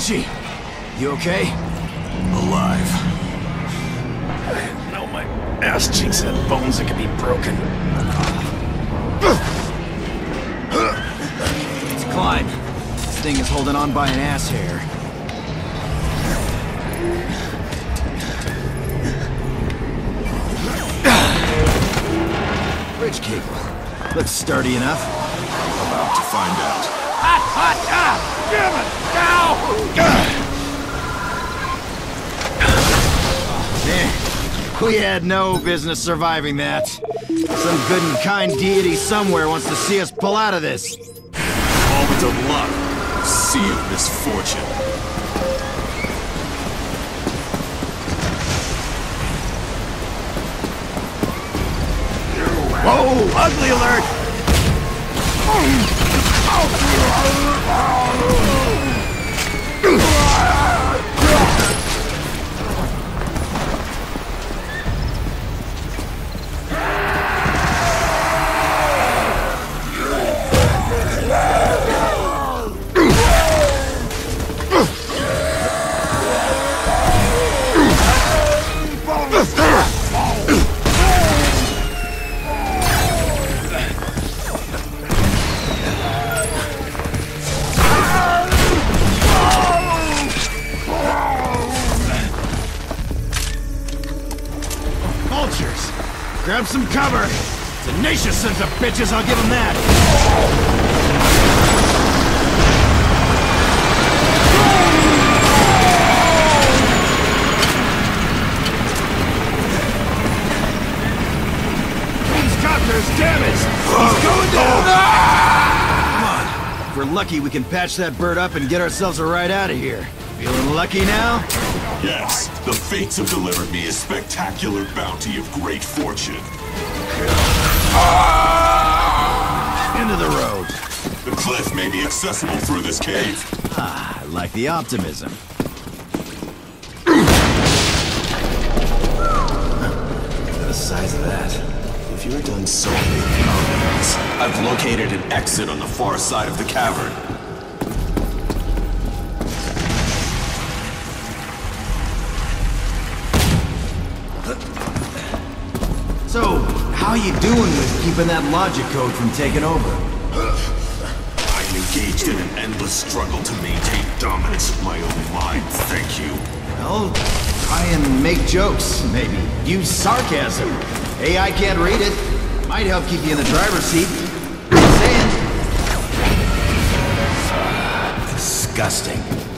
okay? Alive. No, my ass cheeks had bones that could be broken. Let's climb. This thing is holding on by an ass hair. Bridge cable. Looks sturdy enough. About to find out. Hot, hot, ah! Damn it! Ow! Oh, man, we had no business surviving that. Some good and kind deity somewhere wants to see us pull out of this. Moment of luck. Sea of misfortune. Whoa! Ugly alert! Vultures! Grab some cover! Tenacious sons of bitches, I'll give them that! These copter's damaged! He's going down! Oh. Come on. If we're lucky, we can patch that bird up and get ourselves a ride out of here. Feeling lucky now? Yes, the fates have delivered me a spectacular bounty of great fortune. Into the road. The cliff may be accessible through this cave. Ah, I like the optimism. the size of that. If you're done solving problems, I've located an exit on the far side of the cavern. So, how are you doing with keeping that logic code from taking over? I'm engaged in an endless struggle to maintain dominance of my own mind, thank you. Well, try and make jokes, maybe. Use sarcasm. AI can't read it. Might help keep you in the driver's seat. Saying. Disgusting.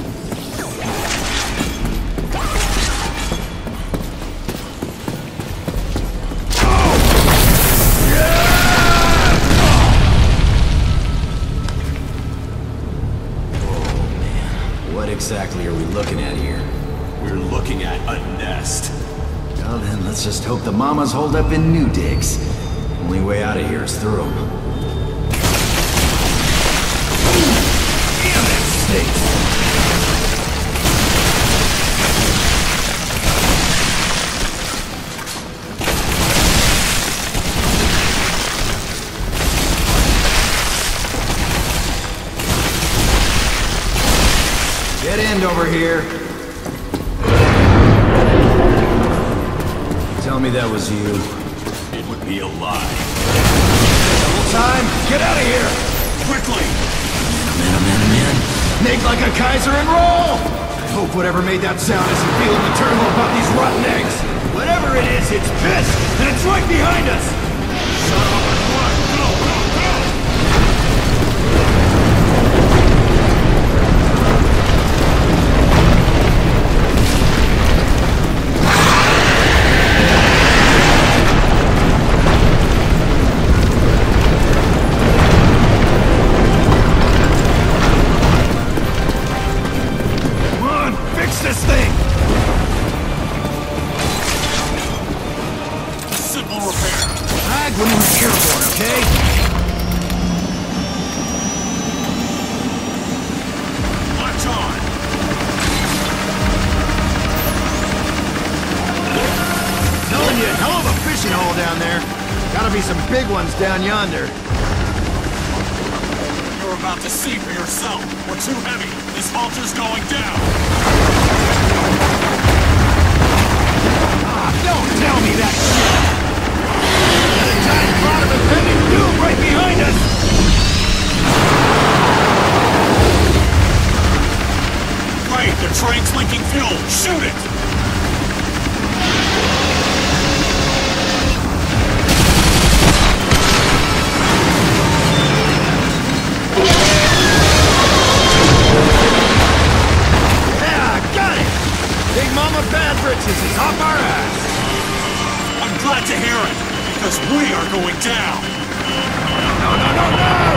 What exactly are we looking at here? We're looking at a nest. Well then, let's just hope the mamas hold up in new digs. Only way out of here is through them. End over here. Tell me that was you. It would be a lie. Double time! Get out of here! Quickly! Man, man, oh man. Make like a Kaiser and roll! I hope whatever made that sound isn't feeling maternal about these rotten eggs. Whatever it is, it's pissed, and it's right behind us! Shut when we're it, okay? Telling you, hell of a fishing hole down there. Gotta be some big ones down yonder. You're about to see for yourself. We're too heavy. This halter's going down. Ah, don't tell me that shit! Bad is off our ass! I'm glad to hear it, because we are going down! No, no, no, no!